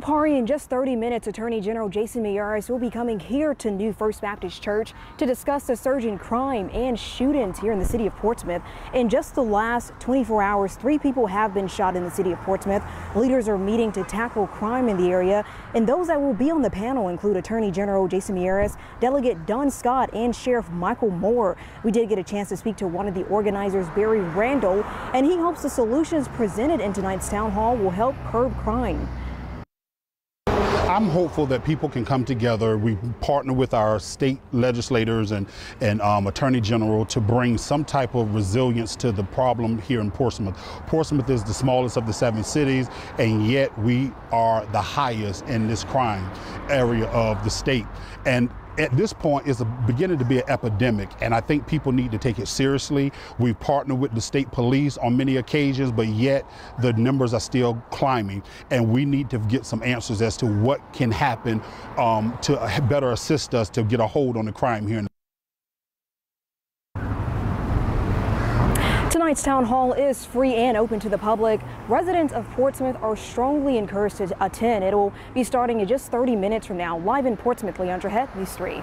Pari, in just 30 minutes, Attorney General Jason Miyares will be coming here to New First Baptist Church to discuss the surge in crime and shootings here in the city of Portsmouth. In just the last 24 hours, three people have been shot in the city of Portsmouth. Leaders are meeting to tackle crime in the area, and those that will be on the panel include Attorney General Jason Miyares, Delegate Don Scott, and Sheriff Michael Moore. We did get a chance to speak to one of the organizers, Barry Randall, and he hopes the solutions presented in tonight's town hall will help curb crime. I'm hopeful that people can come together. We partner with our state legislators and, and um, attorney general to bring some type of resilience to the problem here in Portsmouth. Portsmouth is the smallest of the seven cities, and yet we are the highest in this crime area of the state. And at this point is beginning to be an epidemic, and I think people need to take it seriously. We've partnered with the state police on many occasions, but yet the numbers are still climbing, and we need to get some answers as to what can happen um, to better assist us to get a hold on the crime here. Tonight's town hall is free and open to the public. Residents of Portsmouth are strongly encouraged to attend. It'll be starting in just 30 minutes from now. Live in Portsmouth, Leondra Head, News 3.